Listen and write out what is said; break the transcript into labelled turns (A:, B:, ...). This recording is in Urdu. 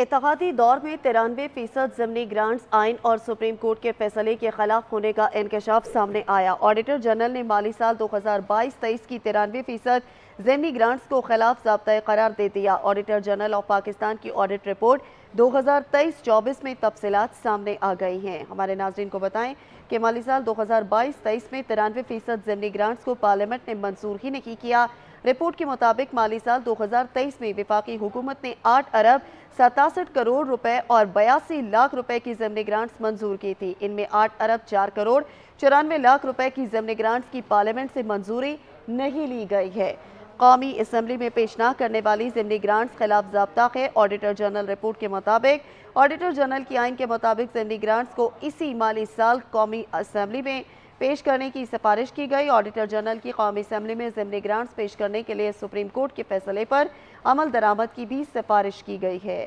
A: اتحادی دور میں ترانوے فیصد ضمنی گرانٹس آئین اور سپریم کورٹ کے فیصلے کے خلاف ہونے کا انکشاف سامنے آیا۔ آڈیٹر جنرل نے مالی سال دو ہزار بائیس تیئیس کی ترانوے فیصد ضمنی گرانٹس کو خلاف ضابطہ قرار دے دیا۔ آڈیٹر جنرل آف پاکستان کی آڈیٹ رپورٹ دو ہزار تیئیس چوبیس میں تفصیلات سامنے آ گئی ہیں۔ ہمارے ناظرین کو بتائیں کہ مالی سال دو ہزار بائیس تیئیس میں ترانوے فیصد ضمنی گرانٹس کو پارلیمنٹ نے منظور ہی نہیں کیا۔ رپورٹ کے مطابق مالی سال دو ہزار تیئیس میں وفاقی حکومت نے آٹھ ارب ستاسٹھ کروڑ روپے اور بیاسی لاکھ روپے کی ضمنی گرانٹس منظور کی تھی۔ ان میں آٹھ ارب چار کروڑ چورانوے لاکھ روپے کی ضمنی گرانٹس کی پارلیمنٹ سے منظوری نہیں لی گئی ہے۔ قومی اسمبلی میں پیش نہ کرنے والی ضمنی گرانٹس خلاف ضابطہ ہے آڈیٹر جنرل رپورٹ کے مطابق، آڈیٹر جنرل کی آئین کے مطابق ضمنی گرانٹس کو اسی مالی سال قومی اسمبلی میں پیش کرنے کی سفارش کی گئی۔ آڈیٹر جنرل کی قومی اسمبلی میں ضمنی گرانٹس پیش کرنے کے لیے سپریم کورٹ کے فیصلے پر عمل درآمد کی بھی سفارش کی گئی ہے۔